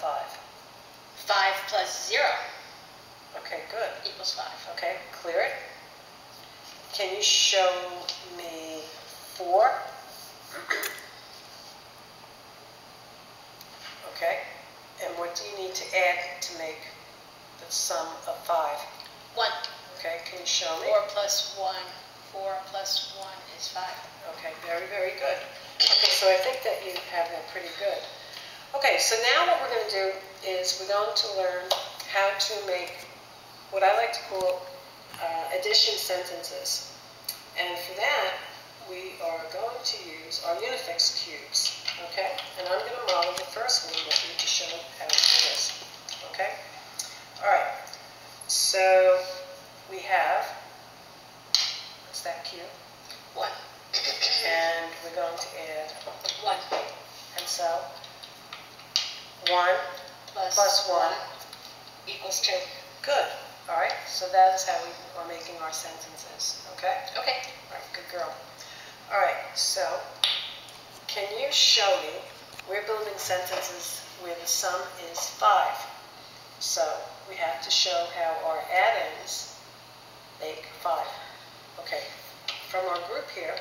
five? 5 plus 0 Okay, good. equals 5. Okay, clear it. Can you show me four? Okay, and what do you need to add to make the sum of five? 1. Okay, can you show me? 4 plus 1. 4 plus 1 is 5. Okay, very, very good. Okay, so I think that you have that pretty good. Okay, so now what we're going to do is we're going to learn how to make what I like to call uh, addition sentences. And for that, we are going to use our Unifix cubes, okay? And I'm going to model the first one with you to show how it is, okay? All right, so we have, what's that cube? 1. And we're going to add, 1 and so, 1, plus, Plus 1. equals 2. good. All right, so that is how we are making our sentences, okay? Okay. All right, good girl. All right, so can you show me, we're building sentences where the sum is 5. So we have to show how our addends make 5. Okay, from our group here,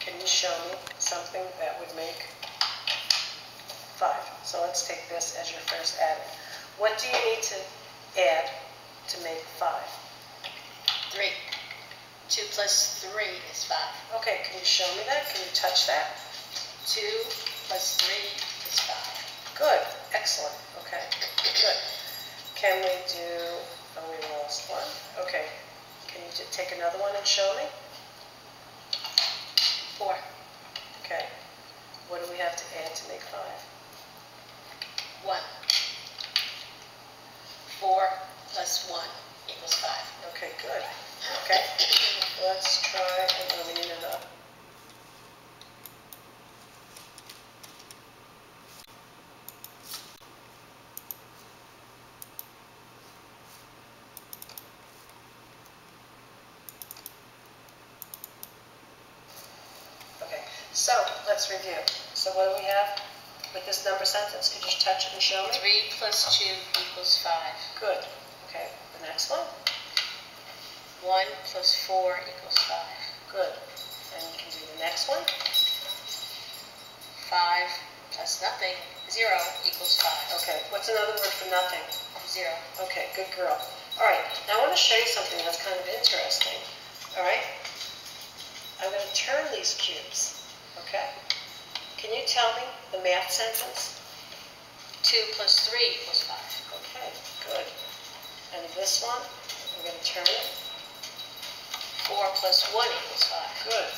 can you show me something that would make 5? So let's take this as your first addend. What do you need to add to make 5? 3. 2 plus 3 is 5. Okay, can you show me that? Can you touch that? 2 plus 3 is 5. Good, excellent, okay, good. Can we do, oh, we lost one, okay. Can you take another one and show me? 4. Okay. What do we have to add to make five? 1. 4 plus 1 equals 5. Okay, good, okay. Let's try, and we need another. Okay, so let's review. So what do we have with this number sentence? Could you touch it and show me? 3 plus 2 equals 5. Good, okay. The next one? 1 plus 4 equals 5. Good. And you can do the next one? 5 plus nothing, 0 equals 5. Okay, what's another word for nothing? 0. Okay, good girl. All right, now I want to show you something that's kind of interesting. All right? I'm going to turn these cubes, okay? Can you tell me the math sentence? 2 plus 3 equals 5. Okay, good. And this one, I'm going to turn it. 4 plus 1 equals 5. Good.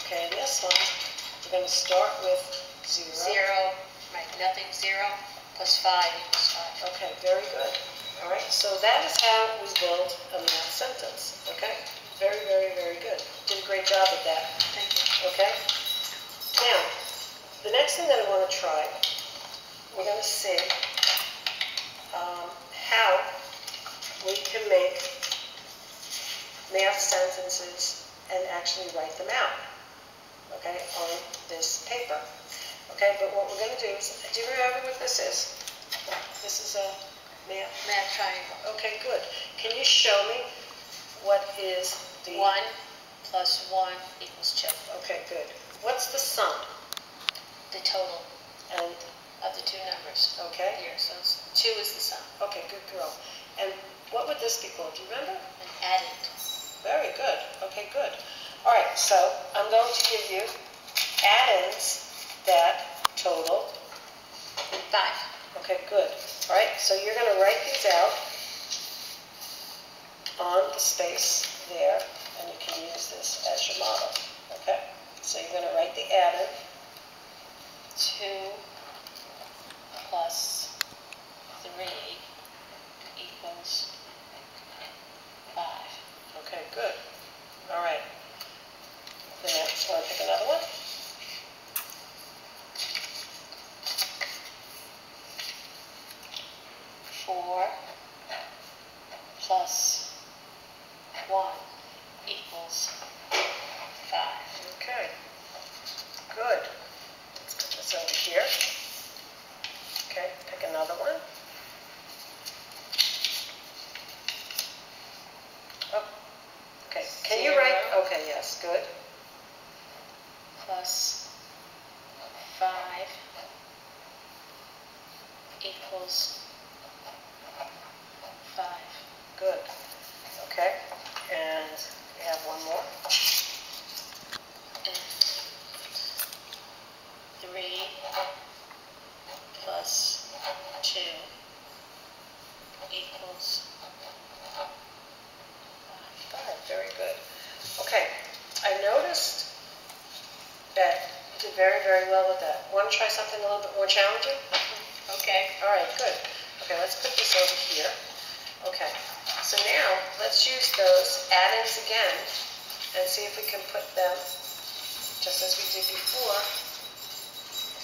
Okay, and this one, we're going to start with zero. 0, right, nothing, 0 plus 5 equals 5. Okay, very good. All right, so that is how we build a math sentence, okay? Very, very, very good. Did a great job at that. Thank you. Okay? The next thing that I want to try, we're going to see um, how we can make math sentences and actually write them out, okay, on this paper. Okay, but what we're going to do is, do you remember what this is? This is a math. Math triangle. Okay, good. Can you show me what is the... 1 plus 1 equals 2. Okay, good. What's the sum? The total And, of the two numbers okay, here. So it's 2 is the sum. okay, good girl. And what would this be called? Do you remember? And added. Very good. Okay, good. All right, so I'm going to give you addends that total. 5. Okay, good. All right, so you're going to write these out on the space there, and you can use this as your model. Okay? So you're going to write the addend. 2 plus 3 equals 5. Okay, good. All right. The next one, pick another one. Four plus plus 5 equals 5. Good. Okay. And we have one more. And 3 something a little bit more challenging? Mm-hmm. Okay. All right, good. Okay, let's put this over here. Okay, so now let's use those addends again and see if we can put them, just as we did before.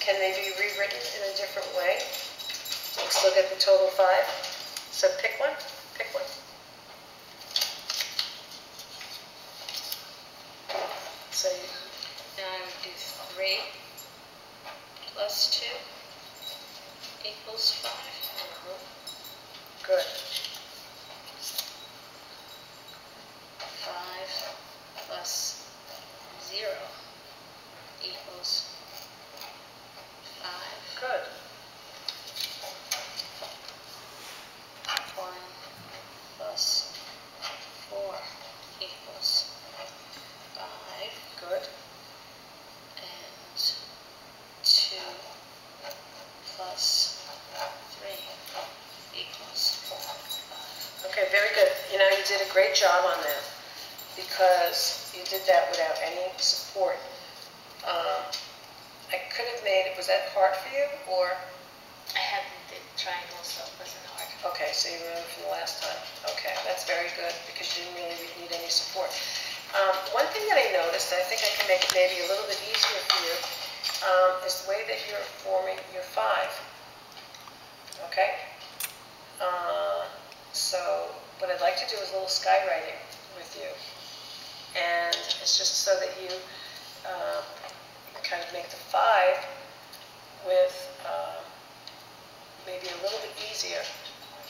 Can they be rewritten in a different way? We still get the total five. So pick one, pick one. So you, Now I would do three plus two equals five. good. Five plus zero equals five. Good. One plus four equals five. Good. And two plus three equals five. Okay, very good. You know, you did a great job on that because you did that without any support. Um, I could have made it, was that hard for you or, I have the triangle, so it wasn't hard. okay, so you remember from the last time. Okay, that's very good because you didn't really need any support. Um, one thing that I noticed, I think I can make it maybe a little bit easier for you, um, is the way that you're forming your five. Okay? Uh, so what I'd like to do is a little skywriting with you. And it's just so that you uh, kind of make the five with uh, maybe a little bit easier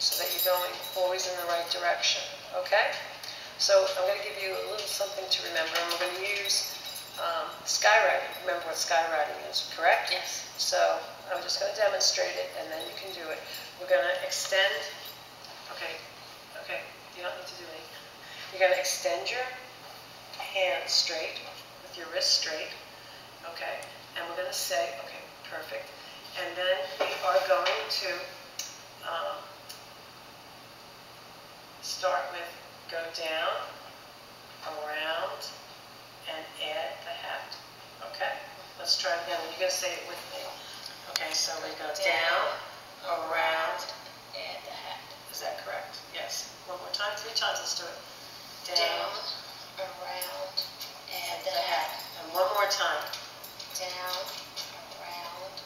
so that you're going always in the right direction. Okay? So I'm going to give you a little something to remember, and we're going to use um, skywriting. Remember what skywriting is, correct? Yes. So I'm just going to demonstrate it, and then you can do it. We're going to extend, okay, okay, you don't need to do anything. You're going to extend your hand straight, with your wrist straight, okay? And we're going to say, okay, perfect. And then we are going to um, start with go down, around, and add the hat. Okay? Let's try it again. You're going to say it with me. Okay, so we go down, around, Add the hat. Is that correct? Yes. One more time, three times, let's do it. Down, around, the the hat. hat. And one more time. Down, around,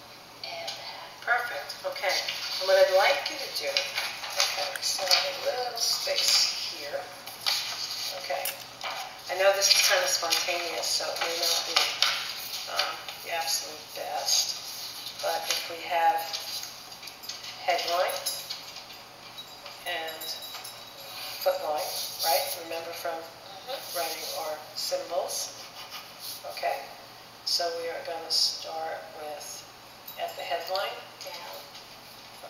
the hat. Perfect, okay. And what I'd like you to do, okay, so I have a little space here. Okay. I know this is kind of spontaneous, so it may not be um, the absolute best, but if we have headline footline, right? Remember from writing our symbols. Okay, so we are going to start with at the headline, Down,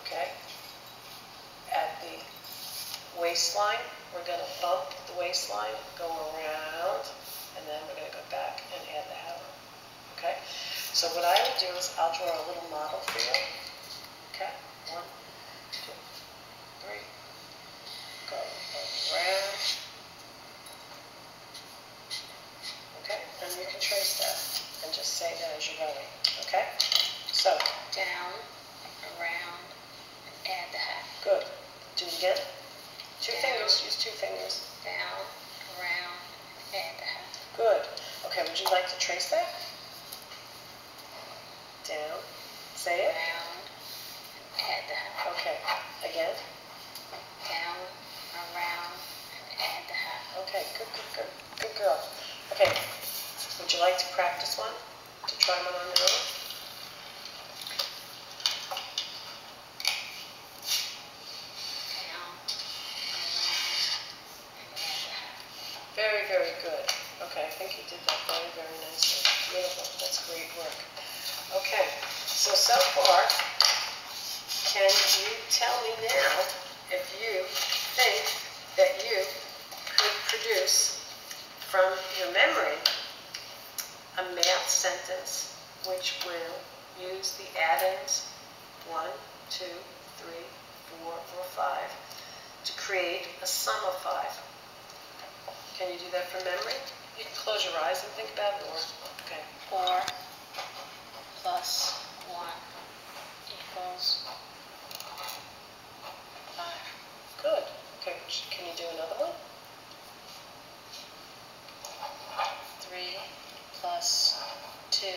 okay? At the waistline, we're going to bump the waistline, go around, and then we're going to go back and add the on, okay? So what I will do is I'll draw a little model for you, okay? One, two, three, go around. Okay, and you can trace that and just say that as you're going, okay? So, down, around, add the hat. good. Do it again. Two Down. fingers, use two fingers. Down, around, add the hat. Good. Okay, would you like to trace that? Down. Say it. The hat. Okay. Again. Down, around, add the. Okay, good, good, good. Good girl. Okay. Would you like to practice one? To try one on your own? think you did that very, very nicely. Beautiful, that's great work. Okay, so, far, can you tell me now if you think that you could produce from your memory a math sentence which will use the addends one, two, three, four, or five to create a sum of five? Can you do that from memory? You can close your eyes and think about it, or, okay. Four plus 1 equals 5. Good. Okay, can you do another one? 3 plus 2